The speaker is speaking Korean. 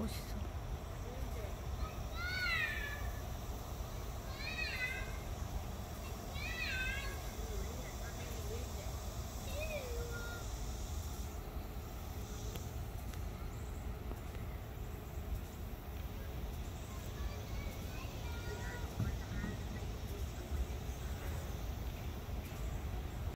멋있어.